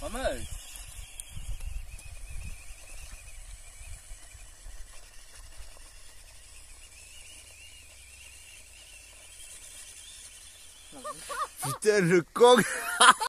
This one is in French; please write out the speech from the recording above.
Pas mal. Putain, le con